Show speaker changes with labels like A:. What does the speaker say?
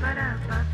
A: ba da ba